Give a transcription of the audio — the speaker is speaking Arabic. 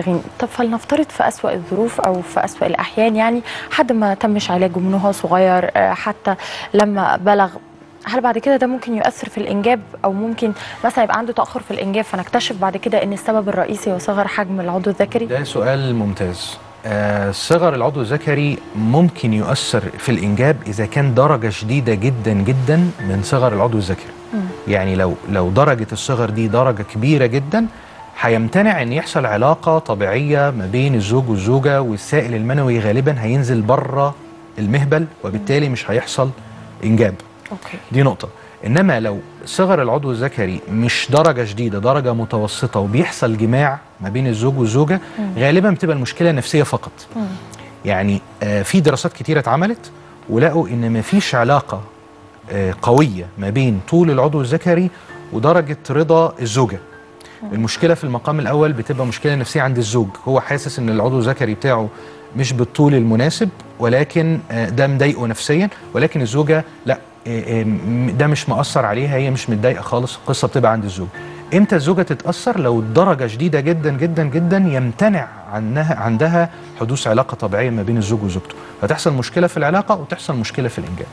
بالغين طب فلنفترض في أسوأ الظروف أو في أسوأ الأحيان يعني حد ما تمش علاجه من وهو صغير آه، حتى لما بلغ هل بعد كده ده ممكن يؤثر في الإنجاب؟ أو ممكن مثلا يبقى عنده تأخر في الإنجاب فنكتشف بعد كده إن السبب الرئيسي هو صغر حجم العضو الذكري؟ ده سؤال ممتاز. آه، صغر العضو الذكري ممكن يؤثر في الإنجاب إذا كان درجة شديدة جدا جدا من صغر العضو الذكري. يعني لو لو درجة الصغر دي درجة كبيرة جدا هيمتنع أن يحصل علاقة طبيعية ما بين الزوج والزوجة والسائل المنوي غالبا هينزل بره المهبل وبالتالي مش هيحصل إنجاب. أوكي. دي نقطة. إنما لو صغر العضو الذكري مش درجة شديدة درجة متوسطة وبيحصل جماع ما بين الزوج والزوجة غالبا بتبقى المشكلة نفسية فقط. يعني آه في دراسات كتيرة اتعملت ولقوا إن مفيش علاقة آه قوية ما بين طول العضو الذكري ودرجة رضا الزوجة. المشكلة في المقام الأول بتبقى مشكلة نفسية عند الزوج. هو حاسس إن العضو الذكري بتاعه مش بالطول المناسب ولكن آه، ده مضايقه نفسيا ولكن الزوجة لا آه، آه، ده مش مأثر عليها هي مش متضايقة خالص القصة بتبقى عند الزوج. إمتى الزوجة تتأثر؟ لو الدرجة شديدة جدا جدا جدا يمتنع عنها عندها حدوث علاقة طبيعية ما بين الزوج وزوجته. فتحصل مشكلة في العلاقة وتحصل مشكلة في الإنجاب